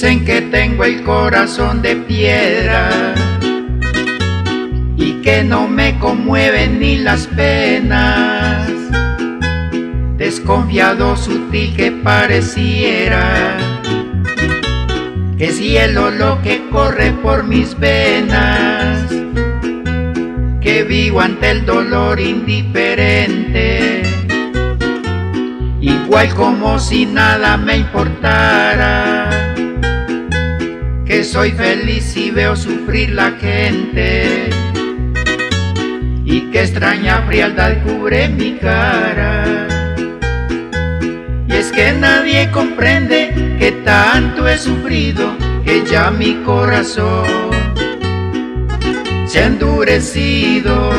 Dicen que tengo el corazón de piedra y que no me conmueven ni las penas. Desconfiado sutil que pareciera que es lo que corre por mis venas, que vivo ante el dolor indiferente, igual como si nada me importara, que soy feliz y veo sufrir la gente, y que extraña frialdad cubre mi cara es que nadie comprende que tanto he sufrido que ya mi corazón se ha endurecido.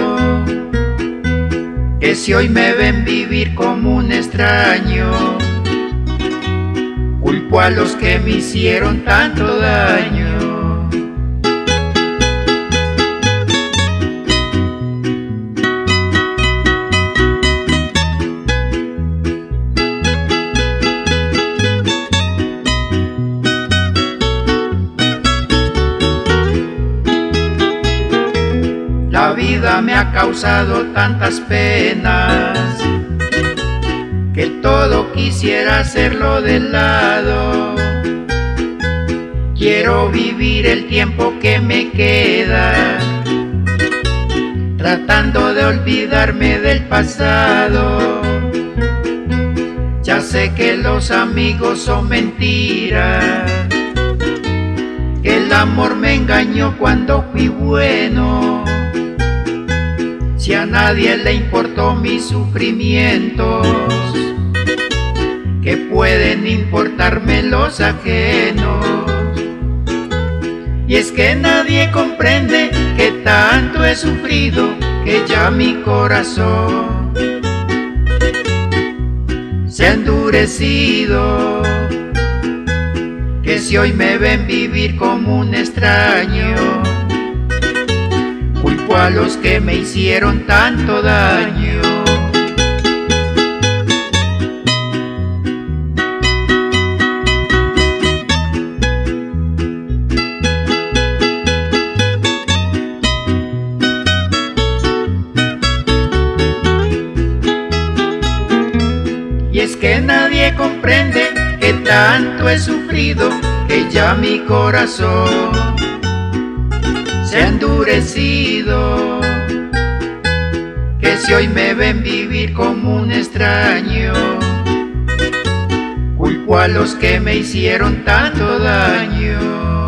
Que si hoy me ven vivir como un extraño, culpo a los que me hicieron tanto daño. La vida me ha causado tantas penas todo quisiera hacerlo de lado. Quiero vivir el tiempo que me queda, tratando de olvidarme del pasado. Ya sé que los amigos son mentiras, que el amor me engañó cuando fui bueno si a nadie le importó mis sufrimientos, importarme ajenos. Y es que nadie comprende que tanto he sufrido que ya mi corazón se ha endurecido. Que si hoy me ven vivir como un extraño, a los que me hicieron tanto daño. Y es que nadie comprende que tanto he sufrido que ya mi corazón se ha endurecido. Que si hoy me ven vivir como un extraño, culpo a los que me hicieron tanto daño.